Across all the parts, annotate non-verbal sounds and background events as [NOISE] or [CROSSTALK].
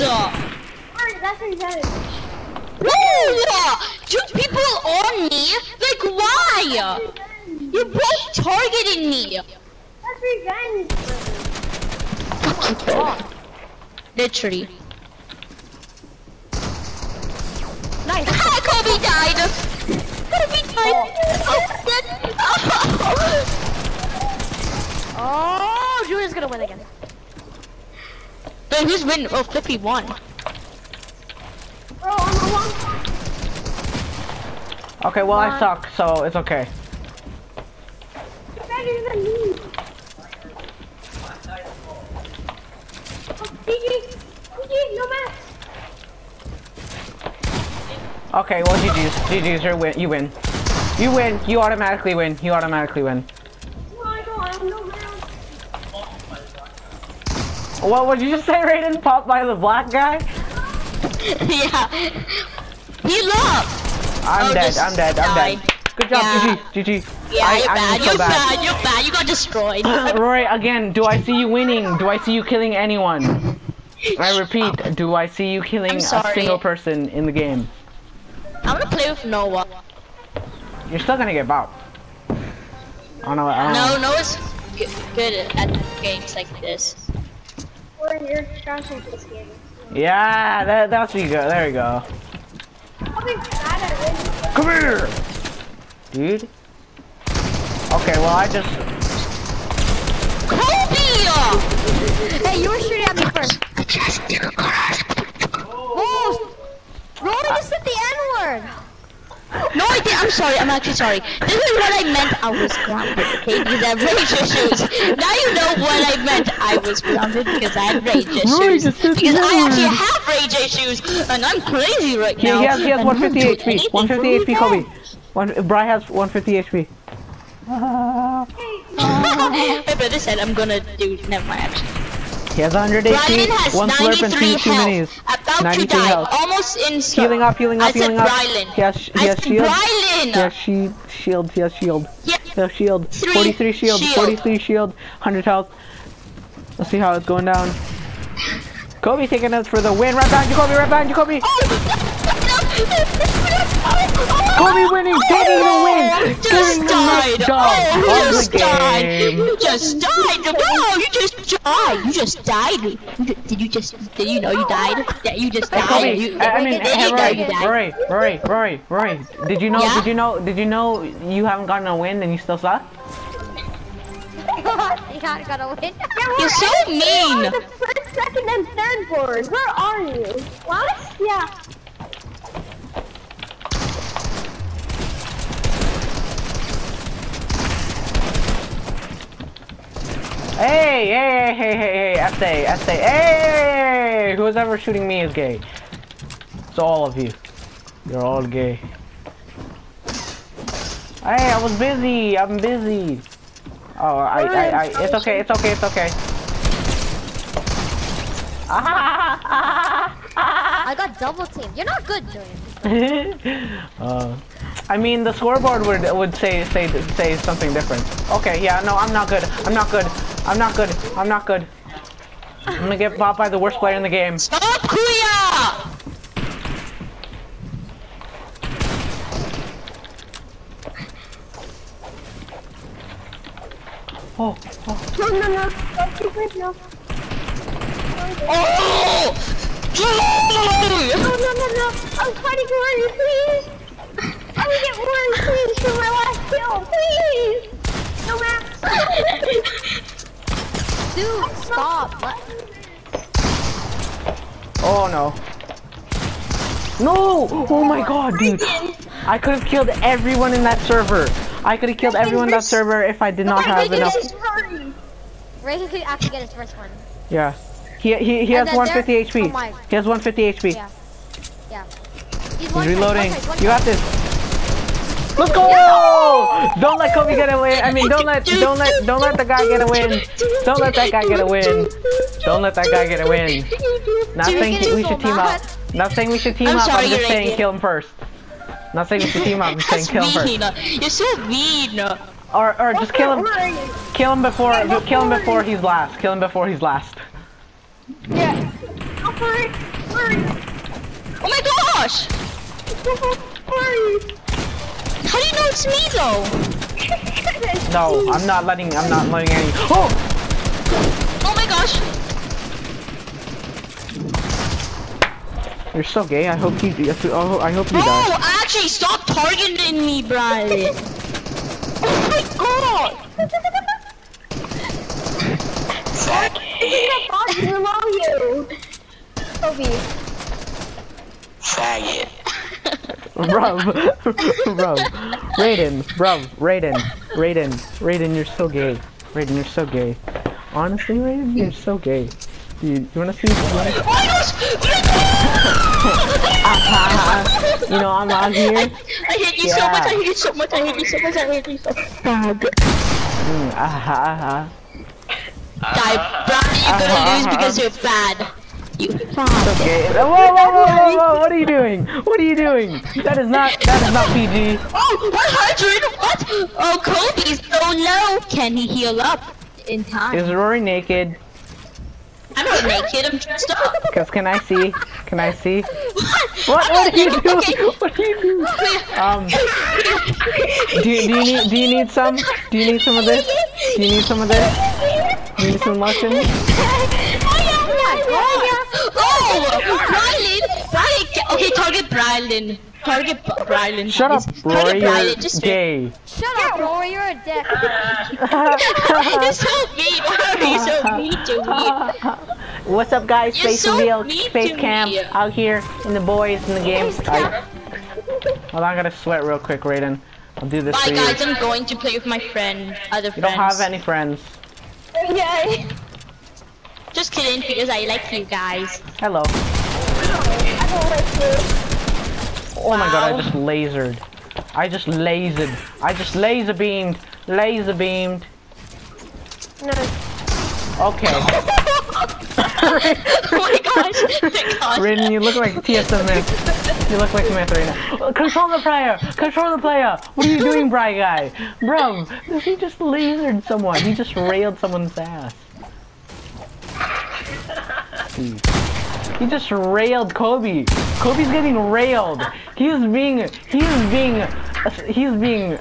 Alright, that's. No! Two people on me? Like, why? You're both targeting me. That's revenge. Literally. Nice. [LAUGHS] Kobe died. Kobe died. [LAUGHS] Oh, dead. Oh, Julia's gonna win again. Wait, who's win? Oh, Flippy won. Bro, I'm a long time. Okay, well I suck, so it's okay. You're better than me. Oh, GG. GG, no matter. Okay, well GG's. GG's, you win. You win. You win. You automatically win. You automatically win. No, I don't. I have no matter. What would you just say, Raiden? Popped by the black guy? [LAUGHS] yeah. He lost. I'm Oh, dead. I'm dead. I'm dead. Good job, Yeah. GG. GG. Yeah, I, you're I'm bad. so you're bad. bad. You're bad. You got destroyed. [LAUGHS] Rory, again, do I see you winning? Do I see you killing anyone? I repeat, do I see you killing a single person in the game? I'm gonna play with Noah. You're still gonna get bopped. I don't know. I don't No, know. Noah's good at games like this. Or you're trash at this game. Yeah, that, that's you go. There you go. I'll be bad at it. Come here, dude. Okay, well I just. Kobe! Hey, you were shooting at me first. Oh, Rory just said the N-word. No, I did. I'm sorry. I'm actually sorry. This is what I meant. I was grounded, okay? Because I have rage issues. Now you know what I meant. I was grounded because I had rage issues. Rory just said because I actually have rage issues, and I'm crazy right now. he has, he has and I 150 HP. 150 for HP, Kobe. One, Bry has 150 HP. My brother said I'm gonna do. Never mind. Actually. He has 100 Brian has one slurp and 93 two, two health. minis. About to 93 die. health. Almost in. Healing up, healing up, I healing up. Brylan. He has, he I has shield. Brylan. He has she, shield, he has shield. Yeah. He has shield. Three 43 shield, shield. 43 shield, 100 health. Let's see how it's going down. Kobe taking us for the win. Right behind you, Kobe, right behind you, Kobe. Kobe winning, taking the win, Just getting the died. next job Oh, you of the just died. game. You just died. No, you just died. You just died. You ju- Did you just? Did you know you died? Yeah, you just Hey, died. Kobe, You, I I mean, did hey, you know Rory, you died? Rory, Rory, Rory, Rory, did you know, Yeah? did you know, did you know you haven't gotten a win and you still suck? [LAUGHS] you gotta, gotta win. You're so mean. The first, second, and third board. Where are you? What? Yeah. Hey, hey, hey, hey, hey, hey, essay, essay, hey! Who's ever shooting me is gay. So all of you. You're all gay. Hey, I was busy, I'm busy. Oh, I, I, I, it's okay, it's okay, it's okay. [LAUGHS] I got double teamed. You're not good, Julian. [LAUGHS] uh, I mean, the scoreboard would would say say say something different. Okay, yeah, no, I'm not good. I'm not good. I'm not good. I'm not good. I'm gonna get popped by the worst player in the game. Stop, Kuya! Oh, oh. No, no, no. Don't keep it, no. Oh! No, no, no, no. I'm fighting for you, please. I will get one, please, for my last kill, please. No, man. [LAUGHS] Dude, stop. Oh no. No! Oh my god, dude. I could have killed everyone in that server. I could have killed everyone in that server if I did not have enough. Just hurry. Ray could actually get his first one. Yeah. He he he has 150 HP. oh He has 150 HP. Yeah. Yeah. He's, He's one side, reloading. one side, You got this. Let's go! Don't let Kobe get a win. I mean, don't let don't let don't let the guy get a win. Don't let that guy get a win. Don't let that guy get a win. Not Dude, saying we so should team up. Not saying we should team I'm up. sorry, I'm just saying kill him first. Not saying we should team up. I'm [LAUGHS] saying kill him first. You're so mean. Or or just kill him. Kill him before kill him before he's last. Kill him before he's last. Yeah. Okay, Hurry, hurry, Oh my gosh! How do you know it's me though? [LAUGHS] No, I'm not letting. I'm not letting any. Oh, Oh my gosh! you're so gay. I hope you. I hope- I hope you die. Oh, actually, stop targeting me, Brian. [LAUGHS] oh my god! I love you. Kobe. Faggot. Bro, [LAUGHS] bro, Raiden, bro, Raiden, Raiden, Raiden, you're so gay. Raiden, you're so gay. Honestly, Raiden, you're so gay. You, you wanna see? Wanna, Oh my gosh! [LAUGHS] you know, I'm out here. I hate you so much, I hate you so much, I hate you so much, I hate you so much. [LAUGHS] Mm, aha, aha. Die, Brian, you're gonna lose because you're bad. You fag. Okay. Whoa, whoa, whoa, whoa, whoa! What are you doing? What are you doing? That is not. That is not PG. Oh, 100? What? Oh, Kobe's so low. Can he heal up in time? Is Rory naked? I'm not naked, I'm dressed up. Cause can I see? Can I see? [LAUGHS] What? What? What are you doing? okay. What are you doing? Um. Do you, do you need do you need some? Do you need some of this? Do you need some of this? Do you need some lotion? [LAUGHS] Oh, Brylan! Brylan! Okay, target Brylan. Target B- Brylan. Shut up, please. Rory. Target You're Brylan. Just gay. Shut up, Rory. You're a dick. [LAUGHS] You're so mean. Why are you so mean to me? [LAUGHS] What's up, guys? You're Space so Reveal, mean Space to Cam, me. out here in the boys in the game. Space I, Cam. hold on, I gotta sweat real quick, Raiden. I'll do this Bye for you. guys, I'm going to play with my friend, other You friends. don't have any friends. Yay. Just kidding, because I like you guys. Hello. I don't like you. Oh my god, I just lasered. I just lasered. I just laser beamed. Laser beamed. No. Okay. [LAUGHS] oh my gosh! Gosh! Raiden, you look like TSM Myth. You look like Myth right now. Control the player! Control the player! What are you doing, Bry Guy? Bro, he just lasered someone. He just railed someone's ass. Jeez. He just railed Kobe. Kobe's getting railed. He is being, he is being, he's being,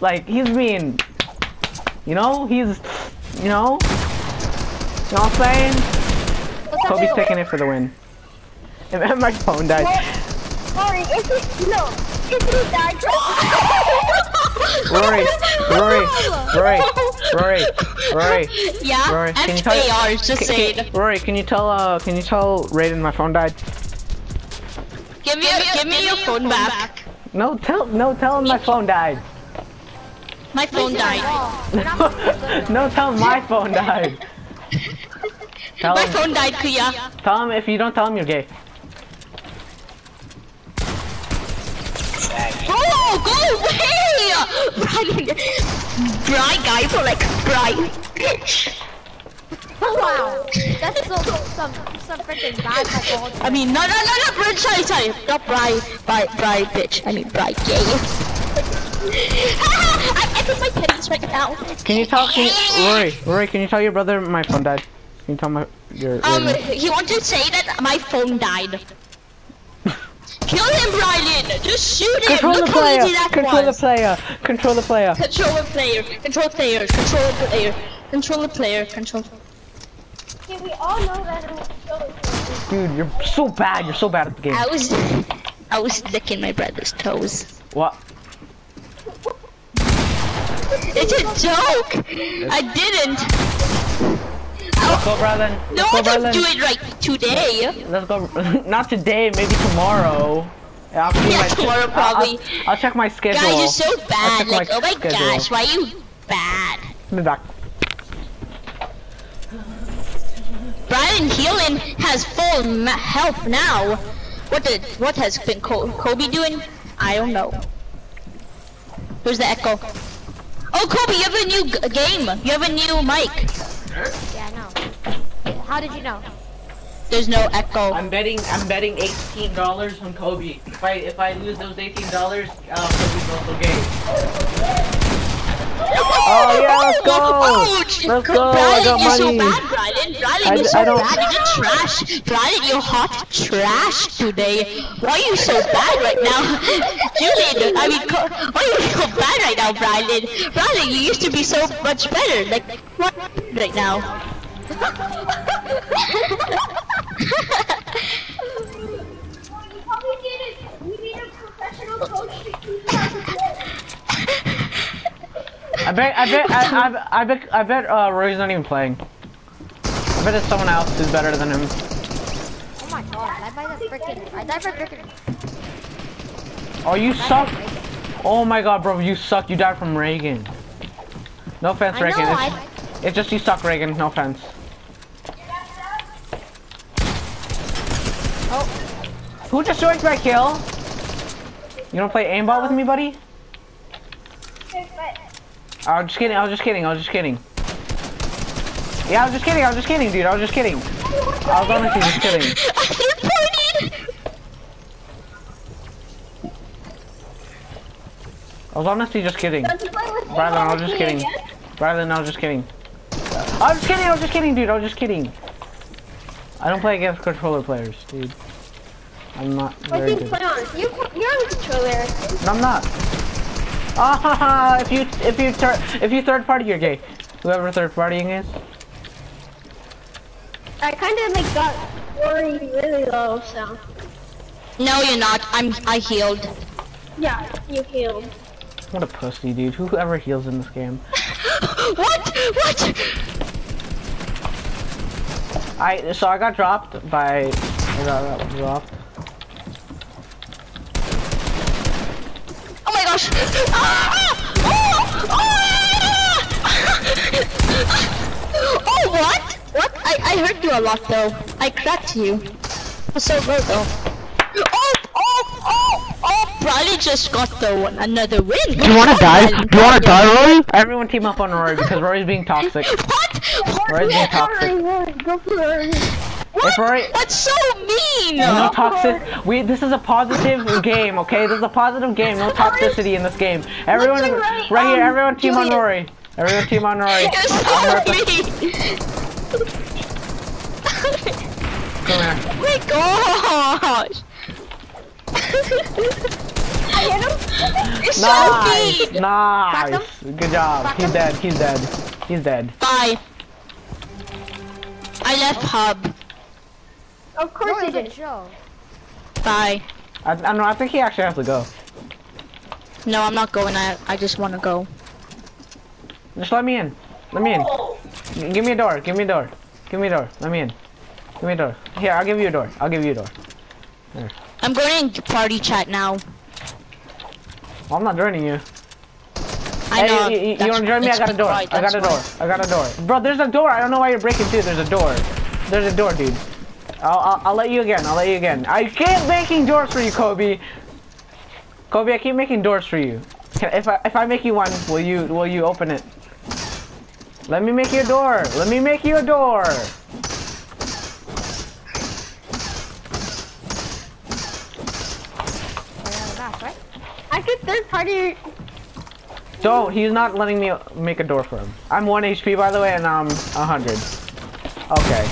like, he's being, you know, he's, you know, you know what I'm saying? Kobe's taking it for the win. And [LAUGHS] my phone died. Sorry, if it, no, if he died, [LAUGHS] Rory, Rory, Rory, Rory, Rory, Rory. [LAUGHS] Yeah, Rory. Can you tell? ARs, just can- say can- Rory, can you tell? Uh, can you tell Raiden my phone died? Give me, give a, me give your your phone phone back. back. No, tell, no, tell him my phone died. My phone died. You're not gonna be good. No, tell him my phone died. [LAUGHS] Tell My him, phone died, Kuya. tell him if you don't tell him you're gay. Oh, go away! [LAUGHS] Brian, Brian guy for like Brian. bitch. Wow. That's so, some, some freaking bad psychology. I mean, no, no, no, no, Brian, sorry, sorry. Not Brian, Brian, Brian, bitch. I mean, Brian, gay. [LAUGHS] I edit my titties right now. Can you tell? Can you, Rory, Rory, can you tell your brother my phone died? Can you tell my your? Um, Raiden? he wanted to say that my phone died. Kill him, Brian! Just shoot him! Control the Look how player. easy that Control was. the player. Control the player. Control the player, control the player, control the player, control the player, control. Okay, we all know that it was so Dude, you're so bad. You're so bad at the game. I was, I was licking my brother's toes. What? It's a joke! I didn't! Let's go, brother. No, Let's go, brother. do it right today. Let's go. [LAUGHS] Not today, maybe tomorrow. I'll see Yeah, my- tomorrow I'll- probably. I'll, I'll check my schedule. Guys, you're so bad. Like, oh my schedule. gosh, why are you bad? Be back. Brian Heelan has full health now. What did what has been Col- Kobe doing? I don't know. Where's the echo? Oh, Kobe, you have a new g- game. You have a new mic. Yeah, I know. How did you know? There's no echo. I'm betting. I'm betting eighteen dollars on Kobe. If I if I lose those eighteen dollars, uh, Kobe's also gay. Oh yeah, let's go. Ouch! Let's go. I Brian, got you're so money. bad, Brian. Brian, I- you're so I don't- bad. You're trash. Brian, you're hot trash today. Why are you so bad right now? [LAUGHS] Julian, I mean, co- why are you so bad right now, Brian? Brian, you used to be so much better. Like, what right now? You probably need a, you need a professional coach to keep track of I bet, I bet, I, I, I bet, I bet, uh, Roy's not even playing. I bet it's someone else who's better than him. Oh my god, I died by the freaking. I died by freaking. Oh, you I suck. Reagan. Oh my god, bro, you suck. You died from Reagan. No offense, I Reagan. It's, I. it's just you suck, Reagan. No offense. Oh, Who just joined my kill? You wanna play aimbot with me, buddy? I was just kidding. I was just kidding. I was just kidding. Yeah, I was just kidding. I was just kidding, dude. I was just kidding. I was honestly just kidding. I was honestly just kidding. don't you play with Bradley, I was just kidding. Bradley, I was just kidding. I was just kidding. I was just kidding, dude. I was just kidding. I don't play against controller players, dude. I'm not What very do you good. play on? You, you're on the controller. No, I'm not. Ah, ha, [LAUGHS] ha, if you if you third if you third party, you're gay. Whoever third partying is. I kind of like got worried really low, so. No, you're not. I'm. I healed. Yeah, you healed. What a pussy, dude. Whoever heals in this game. [LAUGHS] what? What? I so I got dropped by I got dropped. Oh my gosh! Ah! Oh! Oh! [LAUGHS] oh what? What? I, I hurt you a lot though. I cracked you. That's so good though. Bradley just got the one, another win. Do you wanna die? Do you wanna die, Rory? Everyone team up on Rory because Rory's being toxic. [LAUGHS] What? Rory's being toxic. Go for it. If Rory That's so mean! no toxic we this is a positive game, okay? This is a positive game, no toxicity in this game. Everyone Listen, right Rory, here, um, everyone team on Julian. Rory. Everyone team on Rory. [LAUGHS] You're so mean! Come here. Oh [LAUGHS] my gosh! I hit him. You're so Nice, nice. Good job. Crack He's him. dead. He's dead. He's dead. Bye. I left hub. Of course no, you it was a did. joke. Bye. I, I don't know. I think he actually has to go. No, I'm not going. I I just want to go. Just let me in. Let me in. G- Give me a door. Give me a door. Give me a door. Let me in. Give me a door. Here, I'll give you a door. I'll give you a door. I'm going in party chat now. Well, I'm not joining you. I Hey, know. You, you, you wanna join me? I got a door. right, I got a door. why. I got a door. Bro, there's a door. I don't know why you're breaking through. There's a door. There's a door, dude. I'll, I'll, I'll let you again. I'll let you again. I keep making doors for you, Kobe. Kobe, I keep making doors for you. If I if I make you one, will you will you open it? Let me make you a door. Let me make you a door. Right on the back, right? I could third party. Don't. He's not letting me make a door for him. I'm one HP by the way, and I'm a hundred. Okay.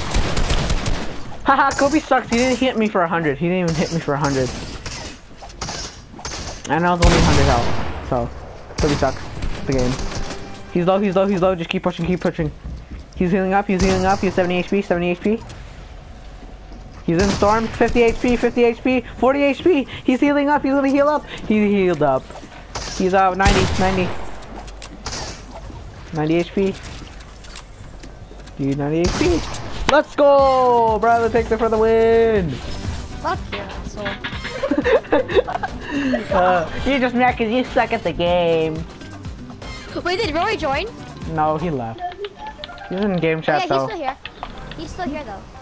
Haha, [LAUGHS] Kobe sucks. He didn't hit me for a hundred. He didn't even hit me for a hundred. And I was only hundred health. So, Kobe sucks. The game. He's low. He's low. He's low. Just keep pushing. Keep pushing. He's healing up. He's healing up. He's 70 HP. 70 HP. He's in storm. 50 HP. 50 HP. 40 HP. He's healing up. He's gonna heal up. He healed up. He's out 90, 90. 90 HP. Dude, 90 HP. Let's go! Brother takes it for the win! Fuck you, asshole. [LAUGHS] Uh, you're just mad because you suck at the game. Wait, did Rory join? No, he left. He's in game chat yeah, he's still here. He's still here though.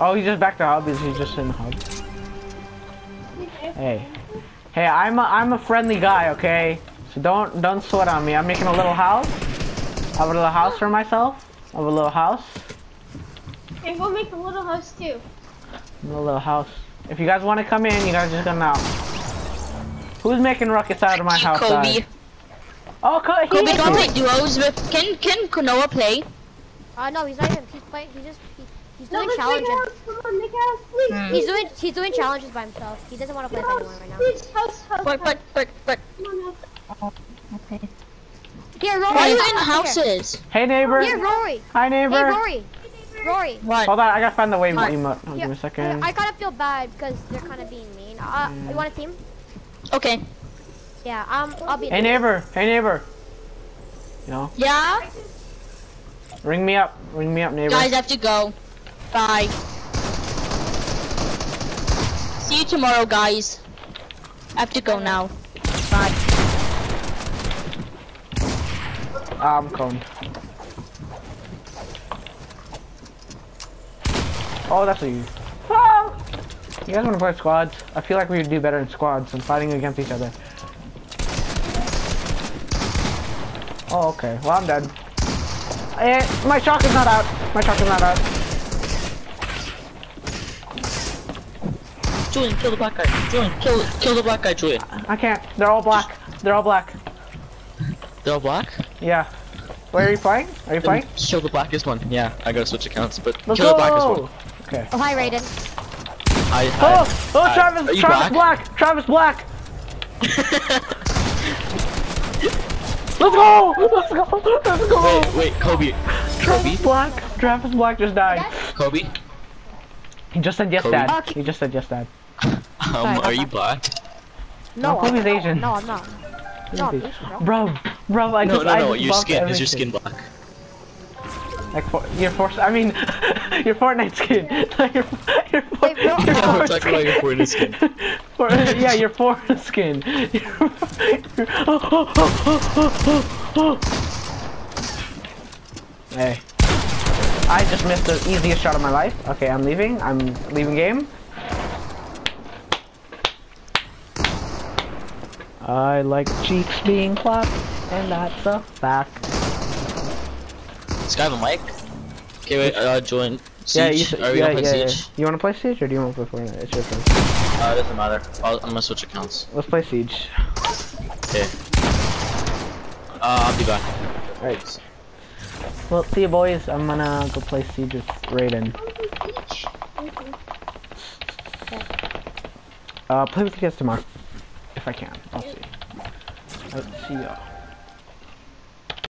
Oh, he's just back to hub. He's he's just in hub. Hey. Hey, I'm a, I'm a friendly guy, okay? So don't don't sweat on me. I'm making a little house. I have a little house for myself. I have a little house. And we'll make a little house too. A little house. If you guys want to come in, you guys just gonna know. Who's making ruckus out of my house? Kobe. guys? Oh, Co- he Kobe, is don't play duos with. Can can Konoa play? Uh, no, he's not even. He's playing. He just. He, he's doing let's challenges. house. Come on, make house, please. Hmm. He's doing. He's doing challenges by himself. He doesn't want to play with anyone right now. please, house, house, But but but but. Come on, house. Here, Rory. Why are you here, in houses? Hey neighbor. Here, Rory. Hi Hey, neighbor. Rory. Rory. What? Hold on, I gotta find the wave Hi. emote. Oh, give me a second. I kind of feel bad because they're kind of being mean. Uh, you want a team? Okay. Yeah. Um, I'll be. Hey neighbor. Hey neighbor. You know, Yeah. ring me up. Ring me up, neighbor. Guys, I have to go. Bye. See you tomorrow, guys. I have to go now. Bye. I'm coned. Oh, that's you. Ah! You guys want to play squads? I feel like we would do better in squads than fighting against each other. Oh, okay. Well, I'm dead. Eh, my shock is not out. My shock is not out. Julian, kill the black guy. Julian, kill kill the black guy, Julian. I can't. They're all black. They're all black. They're all black? Yeah. Where are you playing? Are you Then playing? Kill the blackest one. Yeah, I gotta switch accounts, but Let's kill go! the blackest one. Okay. Oh, hi, Raiden. Hi, hi. Oh! Oh, Hi. Travis! Travis black? Black! Travis Black! [LAUGHS] Let's go! Let's go! Let's go! Wait, wait, Kobe. Travis Black! Travis Black just died. Kobe? He just said yes, Kobe? Dad. Okay. He just said yes, Dad. Um, are you black? No, Kobe's I'm- Asian. No, I'm not. No, I'm Asian, bro. Bro, bro, I No, just no, I no, your buffed skin. Is your skin black? Like for, your force. I mean, [LAUGHS] your Fortnite skin. [LAUGHS] your, your, Wait, bro. your [LAUGHS] we're talking about your Fortnite skin. For, yeah, your Fortnite skin. hey. I just missed the easiest shot of my life. Okay, I'm leaving. I'm leaving game. I like cheeks being clapped, and that's a fact. This guy have a mic? Okay, wait, uh. Yeah, Siege? you, Are we yeah, gonna play yeah, yeah. You want to play Siege or do you want to play Fortnite? It's your turn. Uh, it doesn't matter. I'll, I'm gonna switch accounts. Let's play Siege. Okay. Uh, I'll be back. Right. Well, see you boys. I'm gonna go play Siege with Raiden. Uh, play with you guys tomorrow. If I can. I'll see. I'll see y'all.